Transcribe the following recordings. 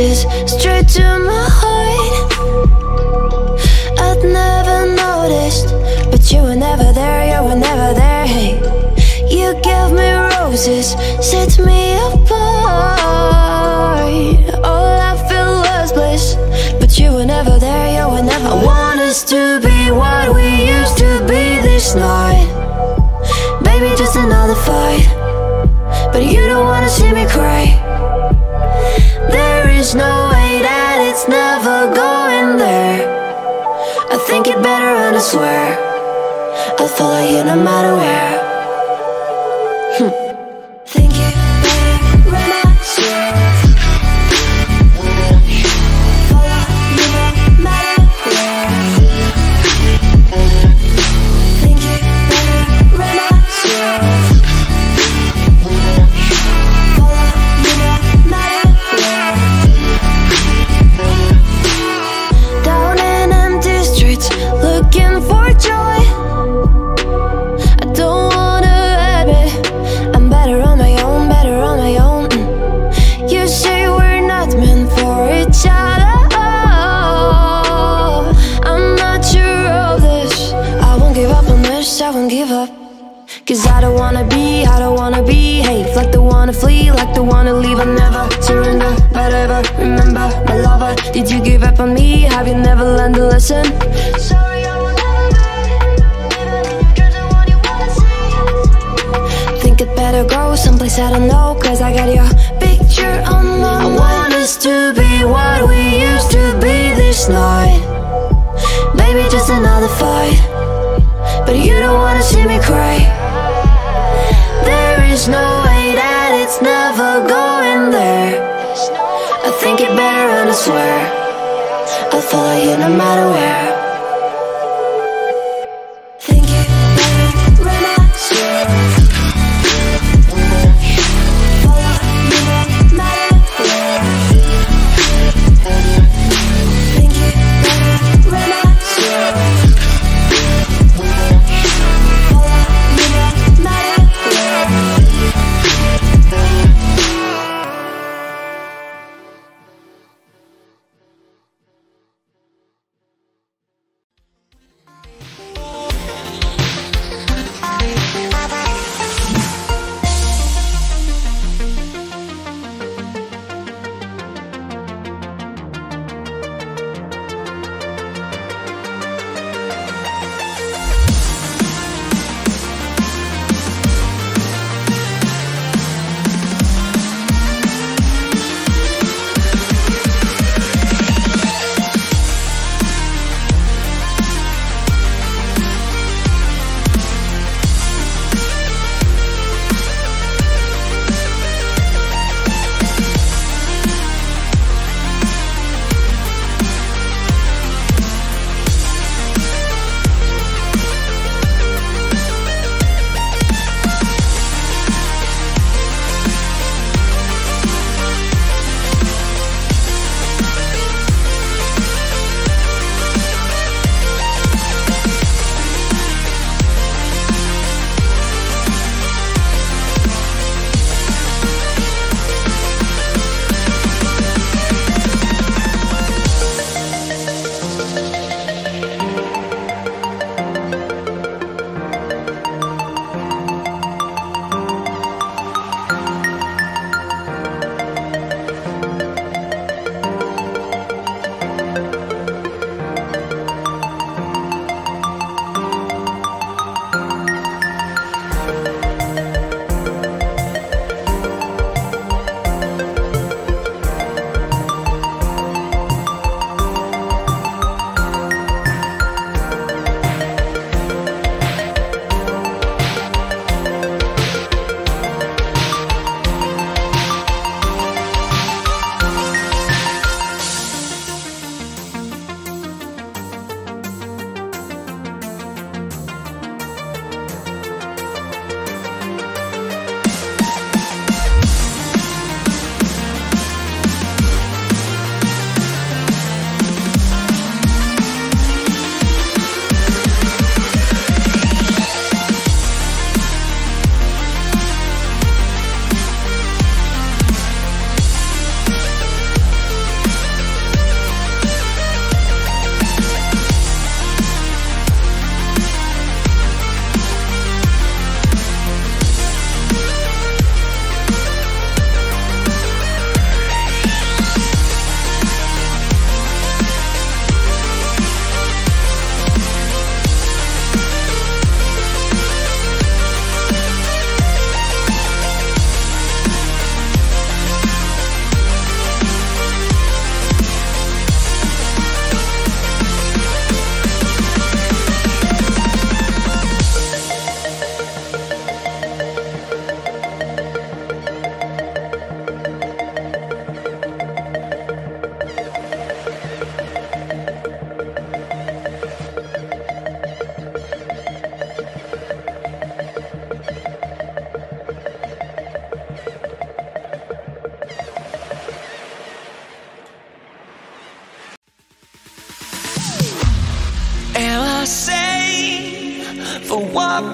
kisses straight to my heart. I'd never noticed But you were never there, you were never there, hey You gave me roses, set me apart. All I feel was bliss But you were never there, you were never I want us to be what we used to no matter where like the wanna I never surrender, but ever remember My lover, did you give up on me? Have you never learned a lesson? Sorry, I will never Think it better go someplace I don't know Cause I got your picture on my I want us to be what we used to be this night. Maybe just another fight. But you don't wanna see me cry. There is no swear I'll follow you no matter where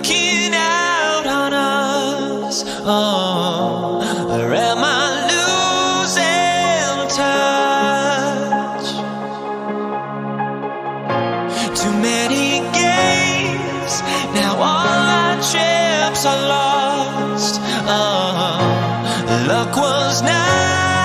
giving out on us? Oh, or am I losing touch? Too many games, now all our chips are lost. Oh, luck was not